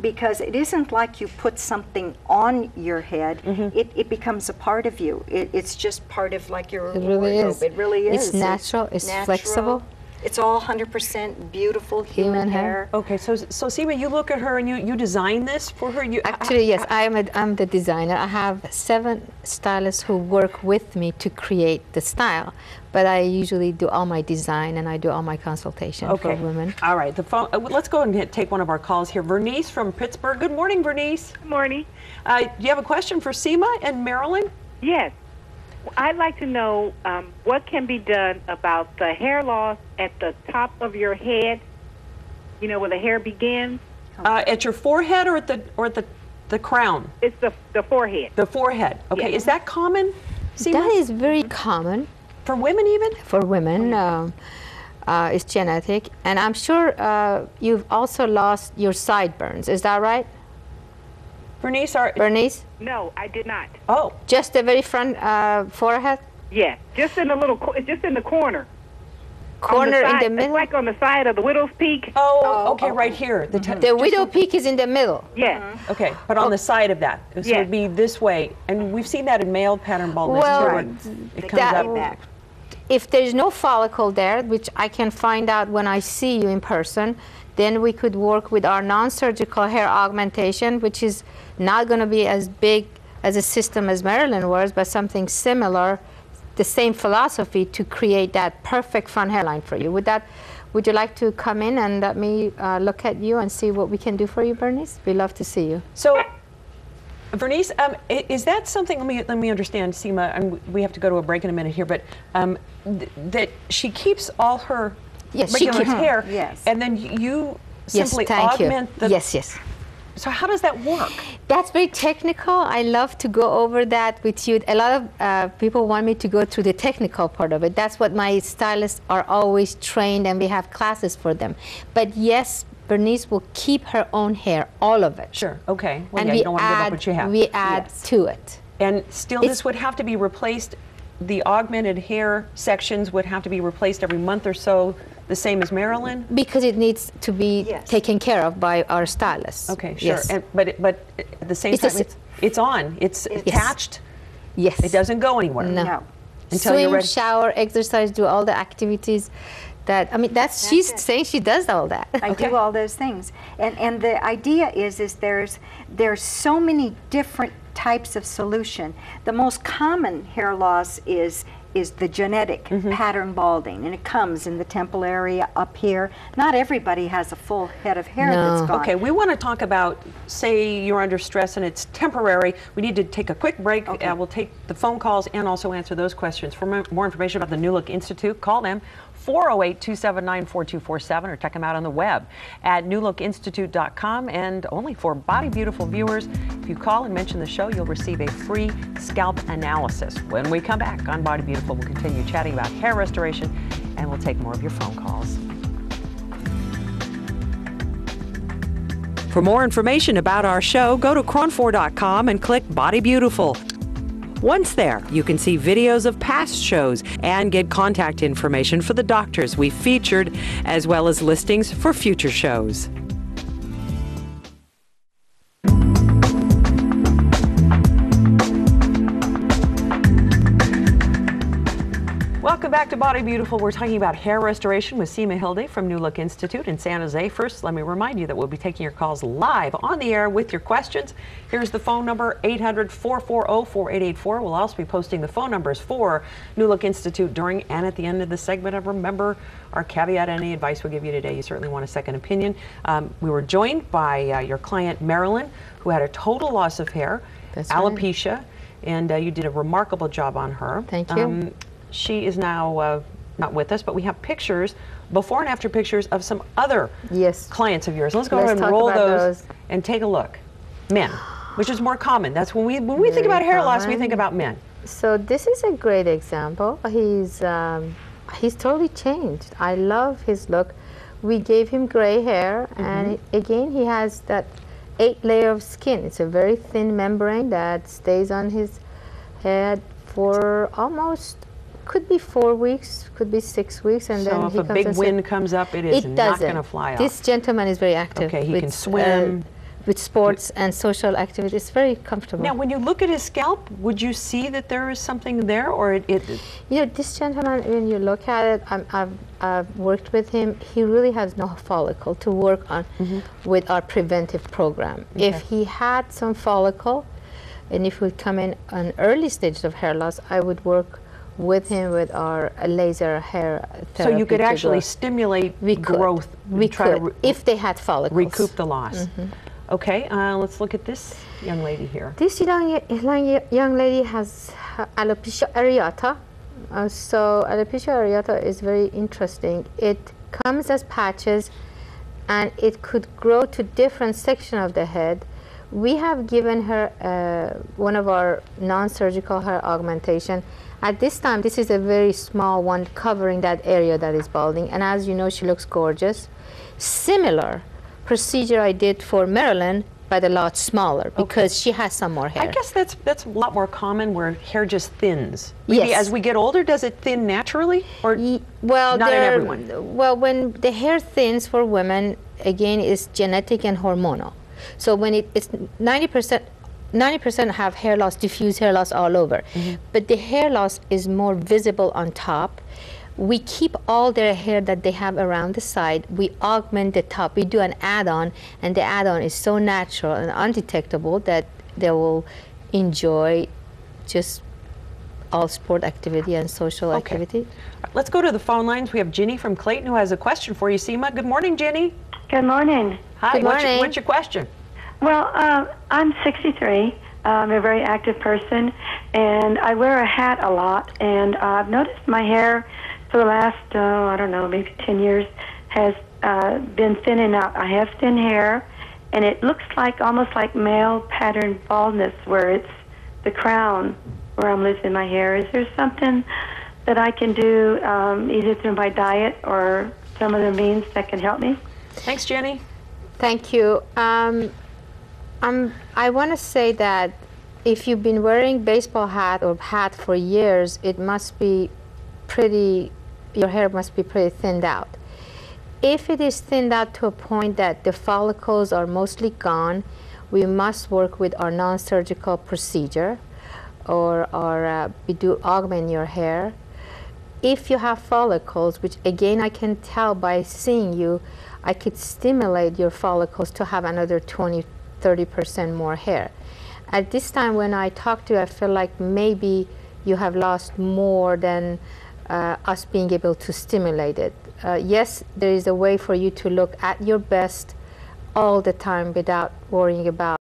because it isn't like you put something on your head. Mm-hmm. It, it becomes a part of you. It, it's just part of like your It really wardrobe. is. It really is. It's natural, it's flexible. It's all 100% beautiful human, Human hair. hair. Okay, so so Sima, you look at her and you you design this for her. You Actually, yes, I am a, I'm the designer. I have seven stylists who work with me to create the style, but I usually do all my design and I do all my consultation Okay. for women. All right. The phone. Uh, let's go and hit- take one of our calls here. Vernice from Pittsburgh. Good morning, Vernice. Good morning. Uh, do you have a question for Sima and Marilyn? Yes. I'd like to know um, what can be done about the hair loss at the top of your head, you know, where the hair begins. Uh, at your forehead or at the or at the the crown? It's the, the forehead. The forehead. Okay. Yeah. Is that common? Sima? That is very common for women even. for women. Um, uh, it's genetic, and I'm sure uh, you've also lost your sideburns. Is that right, Vernice, are Bernice? No, I did not. oh Just the very front uh, forehead, Yeah, just in the little, co- just in the corner. On corner side, in the It's middle. like on the side of the widow's peak. oh okay right here. The, t- The widow peak is in the middle. Yes. Okay, but on the side of that, so Yeah. it'd be this way, and we've seen that in male pattern baldness Well, too. Right. It comes that- up. Back. if there's no follicle there, which I can find out when I see you in person, then we could work with our non-surgical hair augmentation, which is not going to be as big as a system as Marilyn was, but something similar, the same philosophy to create that perfect front hairline for you. Would that? Would you like to come in and let me uh, look at you and see what we can do for you, Bernice? We'd love to see you. So, Vernice, um, is that something? Let me let me understand, Sima. And we have to go to a break in a minute here, but um, th- that she keeps all her Yes, she regular keeps- hair, Yes. and then you Yes, simply thank augment you. the. yes, yes. So how does that work? That's very technical. I love to go over that with you. A lot of uh, people want me to go through the technical part of it. That's what my stylists are always trained, and we have classes for them. But yes, Bernice will keep her own hair, all of it. Sure. Okay. Well, and yeah, we you don't want to give up add, what you have. we add Yes. to it. and still, it's- this would have to be replaced. The augmented hair sections would have to be replaced every month or so, the same as Marilyn. Because it needs to be Yes. taken care of by our stylists. Okay, sure. Yes. And, but it, but at the same It's time, s- it's, it's on. It's Yes. attached. yes. It doesn't go anywhere. No. No. Until you're Swim, ready. shower, exercise, do all the activities. That I mean, that's, she's it. saying she does all that. I Okay. do all those things. And and the idea is is there's there's so many different types of solution. The most common hair loss is is the genetic Mm-hmm. pattern balding and it comes in the temple area up here. Not everybody has a full head of hair No. that's gone. Okay, we want to talk about, say you're under stress and it's temporary. We need to take a quick break. Okay. Uh, we'll take the phone calls and also answer those questions. For mo- more information about the New Look Institute, call them 408-279-4247 or check them out on the web at newlookinstitute.com. And only for Body Beautiful viewers, if you call and mention the show, you'll receive a free scalp analysis. When we come back on Body Beautiful, we'll continue chatting about hair restoration and we'll take more of your phone calls. For more information about our show, go to kron4.com and click Body Beautiful. Once there, you can see videos of past shows and get contact information for the doctors we featured, as well as listings for future shows. Welcome back to Body Beautiful. We're talking about hair restoration with Sima Hilde from New Look Institute in San Jose. First, let me remind you that we'll be taking your calls live on the air with your questions. Here's the phone number 800 440 4884. We'll also be posting the phone numbers for New Look Institute during and at the end of the segment. And remember, our caveat any advice we give you today, you certainly want a second opinion. Um, we were joined by uh, your client, Marilyn, who had a total loss of hair, That's right. alopecia, and uh, you did a remarkable job on her. Um, Thank you. She is now uh, not with us, but we have pictures, before and after pictures of some other Yes. clients of yours. Let's go Let's ahead and roll those, those. and take a look. Men, which is more common. That's when we when we think about hair loss, we think about men. So this is a great example. He's um, he's totally changed. I love his look. We gave him gray hair, and Mm-hmm. again he has that eight layer of skin. It's a very thin membrane that stays on his head for almost could be four weeks, could be six weeks, and then So if he a comes big wind comes up, it is it not going to fly off. This gentleman is very active. Okay, he can with, swim. Uh, with sports and social activity. It's very comfortable. Now, when you look at his scalp, would you see that there is something there, or it? it You know, this gentleman, when you look at it, I'm, I've, I've worked with him. He really has no follicle to work on mm-hmm. with our preventive program. If he had some follicle, and if we come in an early stage of hair loss, I would work with him with our laser hair so you could actually stimulate we growth. We could if they had follicles. recoup the loss. Mm-hmm. Okay, uh, let's look at this young lady here. This young, young, young lady has alopecia areata. Uh, so alopecia areata is very interesting. It comes as patches and it could grow to different section of the head. We have given her uh, one of our non-surgical hair augmentation. At this time, this is a very small one covering that area that is balding. And as you know, she looks gorgeous. Similar procedure I did for Marilyn, but a lot smaller because she has some more hair. I guess that's that's a lot more common where hair just thins. Maybe Yes. as we get older, does it thin naturally, or Ye- well, not in everyone? Well, when the hair thins for women, again, is genetic and hormonal. So when it, it's 90%, 90% have hair loss, diffuse hair loss all over. Mm-hmm. But the hair loss is more visible on top. We keep all their hair that they have around the side. We augment the top. We do an add-on, and the add-on is so natural and undetectable that they will enjoy just all sport activity and social Okay. activity. Let's go to the phone lines. We have Ginny from Clayton who has a question for you, Sima. Good morning, Ginny. Good morning. Hi. Good what's, your, morning. what's your question? Well, uh, I'm 63. I'm a very active person, and I wear a hat a lot. And I've noticed my hair for the last, uh, I don't know, maybe 10 years has uh, been thinning out. I have thin hair, and it looks like almost like male pattern baldness, where it's the crown where I'm losing my hair. Is there something that I can do, um, either through my diet or some other means that can help me? Thanks, Jenny. Thank you. Um, I'm, I want to say that if you've been wearing baseball hat or hat for years, it must be pretty, your hair must be pretty thinned out. If it is thinned out to a point that the follicles are mostly gone, we must work with our non-surgical procedure or, or uh, we do augment your hair if you have follicles, which again I can tell by seeing you, I could stimulate your follicles to have another 20, 30% more hair. At this time when I talk to you, I feel like maybe you have lost more than uh, us being able to stimulate it. Uh, yes, there is a way for you to look at your best all the time without worrying about